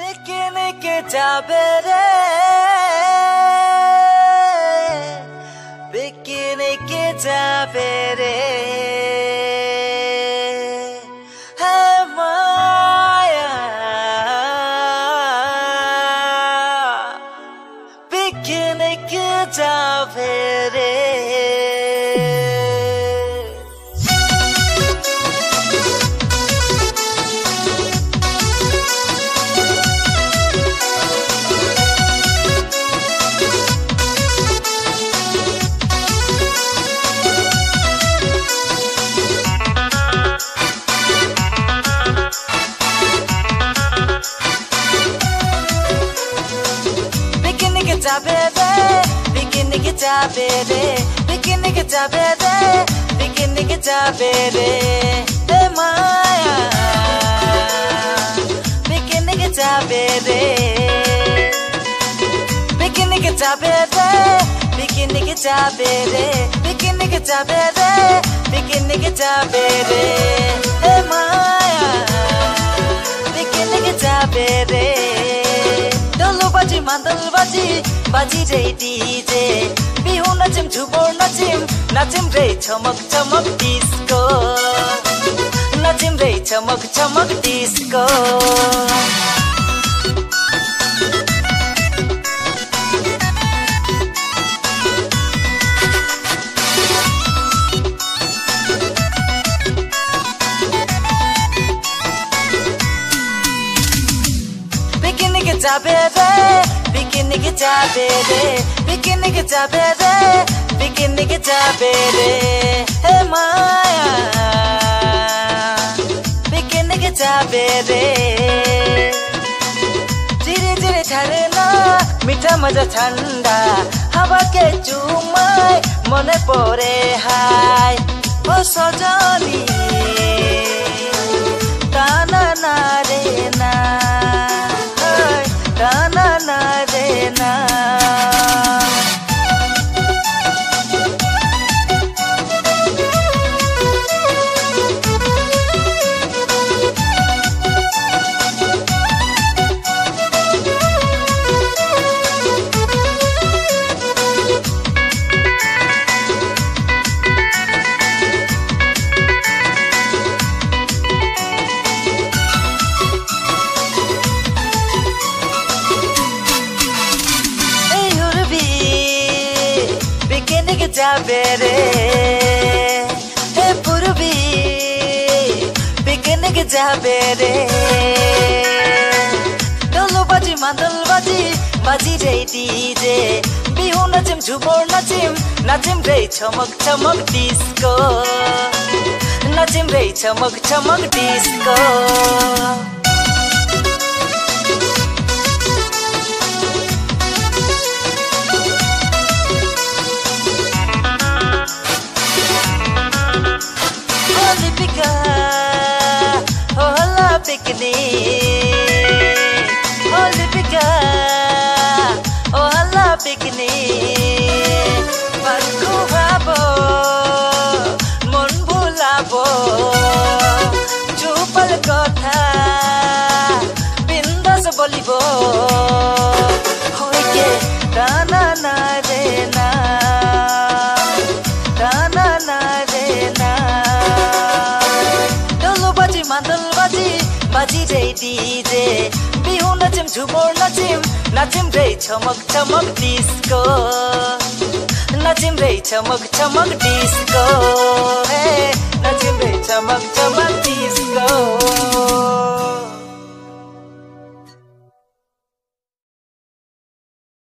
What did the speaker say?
পিকনিকে যাবে রে পিকনিকে যাবে রে guitar, baby. Begin the guitar, baby. Begin the guitar, baby. Begin the guitar, baby. The Maya. Begin the guitar, baby. Begin the guitar, baby. Begin the guitar, baby. Begin the guitar, baby. Begin the guitar, baby. The Maya. মাদল বাজি বাজি রে DJ Bihu নাচিম ঝুবর নাচিম নাচিম রে চমক চমক disco নাচিম রে চমক চমক ডিস্কো যাবে রে পিকনিকে যাবে রে পিকনিকে যাবে রে পিকনিকে যাবে রে হে মায়া পিকনিকে যাবে রে ধীরে ধীরে ছাড়ে না মিঠা মজা ঠান্ডা হাওয়াকে চুমায় মনে পড়ে হাই ও সজনী na. যাবে রে। হে পুরবি পিকনিক যাবে রে। ডলো বাজি মাদল বাজি বাজি রে ডিজে। বিহু নাচিম, ঝুমর নাচিম নাচিম রে চমক চমক ডিস্কো। নাচিম রে চমক চমক ডিস্কো। Picnic. Picnic. ভাবো মন ভুলাবো চুপল কথা বিন্দাস বলিব হইকে টানা না রে बाजिरे डिजे। बिहु नचिम झुमोर नचिम नाचिम रे छमक छमक डिस्को नाचिम रे छमक छमक डिस्को हे नाचिम रे छमक छमक